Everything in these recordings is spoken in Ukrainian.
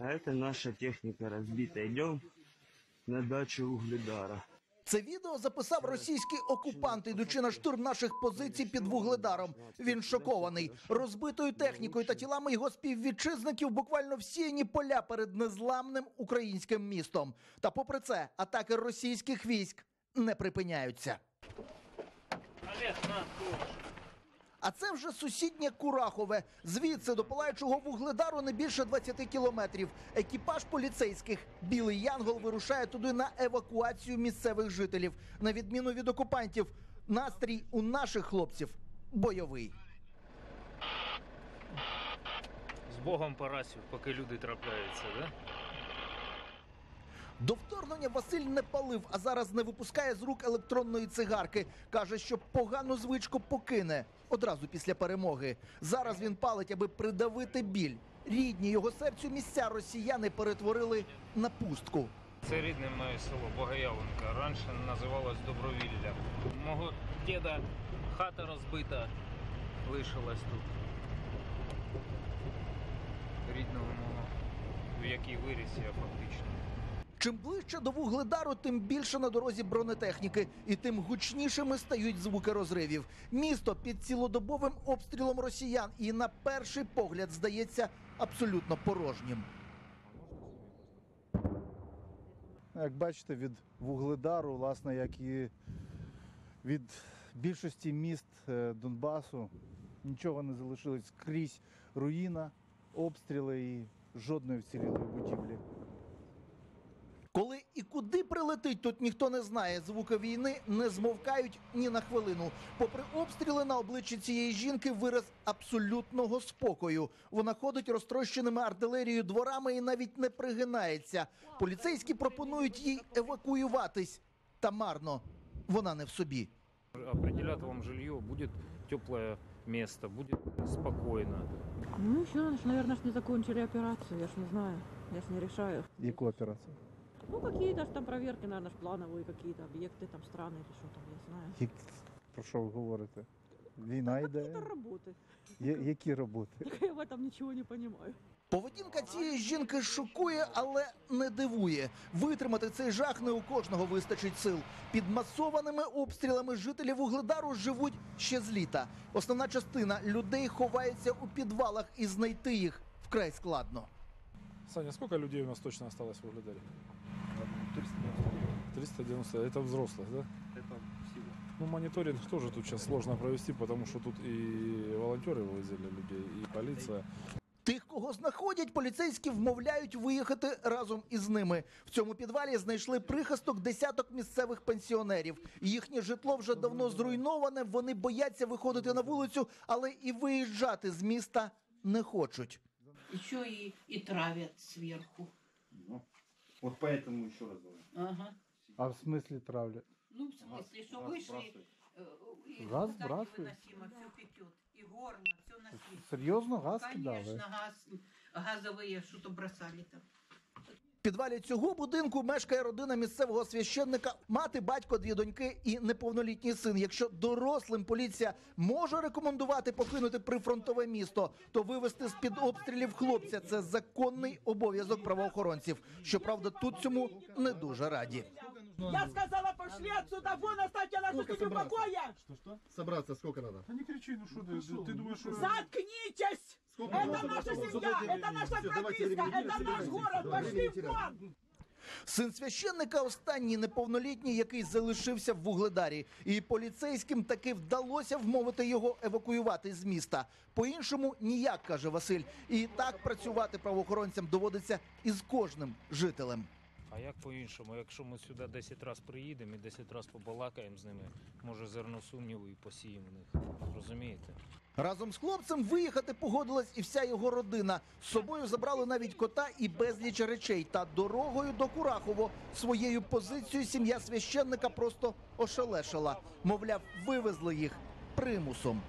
А это наша техника разбита. Идем на дачу Угледара. Це відео записав російський окупант, ідучи на штурм наших позицій під вугледаром. Він шокований розбитою технікою та тілами його співвітчизників. Буквально всіяні поля перед незламним українським містом. Та, попри це, атаки російських військ не припиняються. А це вже сусіднє Курахове. Звідси до палаючого вугледару не більше 20 кілометрів. Екіпаж поліцейських Білий Янгол вирушає туди на евакуацію місцевих жителів. На відміну від окупантів, настрій у наших хлопців бойовий. З Богом Парасів, поки люди трапляються, да? До вторгнення Василь не палив, а зараз не випускає з рук електронної цигарки. Каже, що погану звичку покине одразу після перемоги. Зараз він палить, аби придавити біль. Рідні його серцю місця росіяни перетворили на пустку. Це рідне моє село Богоявленка. Раніше називалось Добровілля. Мого діда хата розбита лишилась тут. Рідного мого, в якій виріс я фактично. Чим ближче до вугледару, тим більше на дорозі бронетехніки, і тим гучнішими стають звуки розривів. Місто під цілодобовим обстрілом росіян і на перший погляд здається абсолютно порожнім. Як бачите, від Вугледару, власне, як і від більшості міст е, Донбасу, нічого не залишилось скрізь руїна, обстріли і жодної вцілілої будівлі. Прилетить, тут ніхто не знає. Звуки війни не змовкають ні на хвилину. Попри обстріли на обличчі цієї жінки вираз абсолютного спокою. Вона ходить розтрощеними артилерією дворами і навіть не пригинається. Поліцейські пропонують їй евакуюватись. Та марно вона не в собі. Определят вам жилье, будет теплое место, будет спокойно. Ну еще, наверное, ж не закончили операцию, я ж не знаю, я ж не решаю. Яку операцію? Ну какие-то ж там проверки, наверное, ж плановые какие-то объекты, там страны или что там, я знаю. Як... Про що ви говорите? Війна Какие-то йде. работы. Я- Які роботи? Так я в этом ничего не понимаю. Поведінка цієї жінки шокує, але не дивує. Витримати цей жах не у кожного вистачить сил. Під масованими обстрілами жителі вугледару живуть ще з літа. Основна частина людей ховається у підвалах і знайти їх вкрай складно. Саня, сколько людей у нас точно осталось в Угледаре? 390. Это взрослых, да? Это всего. Ну, мониторинг тоже тут сейчас сложно провести, потому что тут и волонтеры вывозили людей, и полиция. Тих, кого знаходять, поліцейські вмовляють виїхати разом із ними. В цьому підвалі знайшли прихисток десяток місцевих пенсіонерів. Їхнє житло вже давно зруйноване. Вони бояться виходити на вулицю, але і виїжджати з міста не хочуть. Еще и, и травят сверху. Ну, вот поэтому еще раз говорю. Ага. А в смислі травлять? Ну, в смысле, что Газ вышли, сбрасывают. э, и Газ вода сбрасывают? невыносимо, все пекет. И горло, все на свете. Серйозно газ Конечно, кидали? газ, газовые что-то бросали там. В підвалі цього будинку мешкає родина місцевого священника, мати, батько, дві доньки і неповнолітній син. Якщо дорослим поліція може рекомендувати покинути прифронтове місто, то вивести з під обстрілів хлопця це законний обов'язок правоохоронців. Щоправда, тут цьому не дуже раді. Я сказала, пошли отсюда, вон оставьте нас тут в покое! Собраться сколько надо? Да не кричи, ну что ты, ты думаешь, что... Заткнитесь! Это наша семья, это наша прописка, это наш город, пошли вон! Син священника останній неповнолітній, який залишився в вугледарі, і поліцейським таки вдалося вмовити його евакуювати з міста. По-іншому ніяк каже Василь. І так працювати правоохоронцям доводиться із кожним жителем. А як по-іншому? Якщо ми сюди 10 разів приїдемо і 10 разів побалакаємо з ними, може зерно сумніву і посіємо в них. Розумієте? Разом з хлопцем виїхати погодилась і вся його родина. З собою забрали навіть кота і безліч речей. Та дорогою до Курахово своєю позицією сім'я священника просто ошелешила. Мовляв, вивезли їх примусом.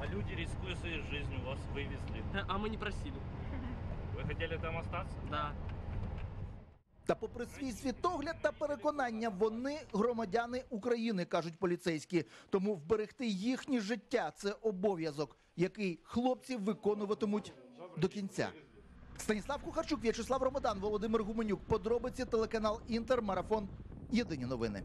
А люди, рискуя своей жизнью, вас вывезли. А мы не просили. Вы хотели там остаться? Да. Та попри свій світогляд та переконання, вони громадяни України, кажуть поліцейські. Тому вберегти їхнє життя це обов'язок, який хлопці виконуватимуть до кінця. Станіслав Кухарчук, В'ячеслав Ромадан, Володимир Гуменюк. Подробиці телеканал Інтер. Марафон. Єдині новини.